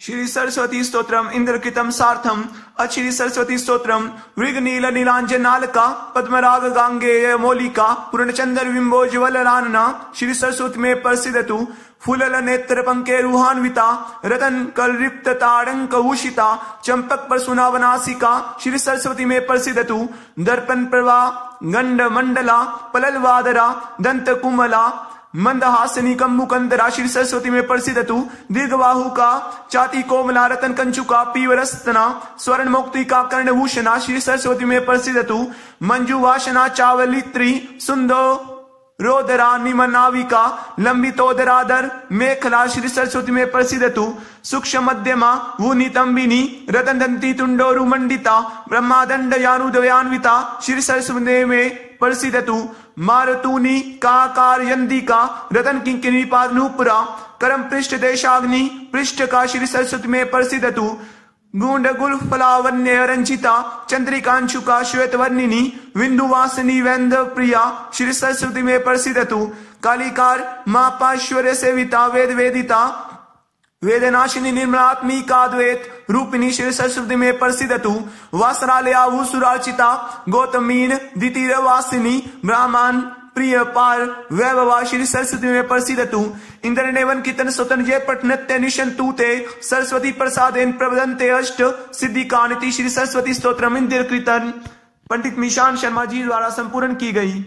श्री सरस्वती स्तोत्रम, इंद्रकृतम सार्थम। अश्री सरस्वती स्तोत्रम ऋग नील नीलांजनालका पद्मराग गांगेय मोलिका पूर्णचंद्र बिंबोज्वल रानना श्री सरस्वती में प्रसिद्ध तु फुलल नेत्र पंके रुहान्विता, रतन कल रिप्त ताड़ंक उषिता, चंपक पर सुनावनासिका, श्री सरस्वती में प्रसिद्ध तु दर्पण प्रभा गंड मंडला पलल वादरा दंत कुमला मंदहासनी कम्बुकंदरा श्री सरस्वती में प्रसिद्ध तु। दीर्घबाहु का, चाती कोमला, रतन कंचुका पीवरस्तना, स्वर्ण मुक्ति का, कर्णभूषणा श्री सरस्वती में प्रसिद्ध तु। मंजू वासना, चावलित्री, सुंदो, रोदरा, निमनाविका, लंबितोदरादर, मेखला श्री सरस्वती में प्रसिद्ध तु। सूक्ष्म मध्यमा, वूनितंबिनी रतन दंती तुंडोरु मंडिता, ब्रह्मादंड यानुदयान्विता, श्री सरस्वती में प्रसिद्ध तु। मारतूनी काकार यंदिका रतन किंकिनी पादनुपुरा करम पृष्ठ देशाग्नि, पृष्ठ का श्री सरस्वती में प्रसिद्ध तु। गुंड गुल फलावन्य रंचिता चंद्रिकांशुका श्वेत वर्णिनी, विंदु वासनी वेंद प्रिया, श्री सरस्वती में प्रसिद्ध तु। कालिकार मापाश्वर्य सेविता वेद वेदिता वेदनाशिनी निर्मलात्मिका द्वैत रूपिणी श्री सरस्वती में प्रसिद्ध तु वासनालया सुराचिता गौतमीन द्वितीय वासिनी ब्राह्मण प्रिय पार वैभवा श्री सरस्वती में प्रसिद्ध तु इंद्र नेवन कीर्तन स्वतन जय पट नृत्य निशन तू ते सरस्वती प्रसाद प्रबदंते अष्ट सिद्धि कानिति श्री सरस्वती स्त्रोत्र इंद्र कीर्तन पंडित मिशान शर्मा जी द्वारा संपूर्ण की गई।